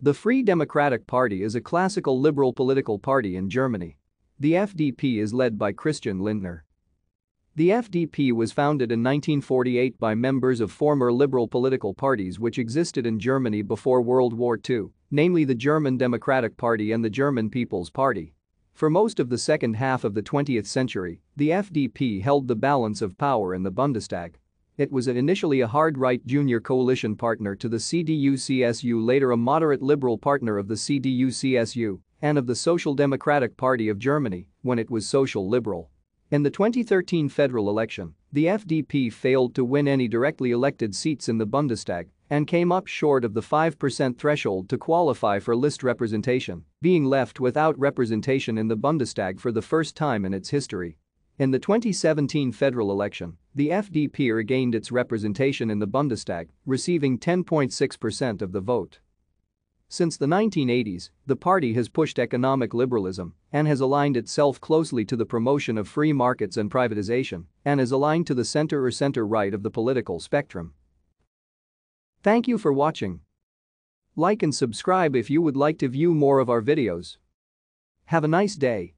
The Free Democratic Party is a classical liberal political party in Germany. The FDP is led by Christian Lindner. The FDP was founded in 1948 by members of former liberal political parties which existed in Germany before World War II, namely the German Democratic Party and the German People's Party. For most of the second half of the 20th century, the FDP held the balance of power in the Bundestag. It was initially a hard-right junior coalition partner to the CDU-CSU later a moderate liberal partner of the CDU-CSU and of the Social Democratic Party of Germany when it was social liberal. In the 2013 federal election, the FDP failed to win any directly elected seats in the Bundestag and came up short of the 5% threshold to qualify for list representation, being left without representation in the Bundestag for the first time in its history. In the 2017 federal election, the FDP regained its representation in the Bundestag, receiving 10.6% of the vote. Since the 1980s, the party has pushed economic liberalism and has aligned itself closely to the promotion of free markets and privatization and is aligned to the center or center-right of the political spectrum. Thank you for watching. Like and subscribe if you would like to view more of our videos. Have a nice day.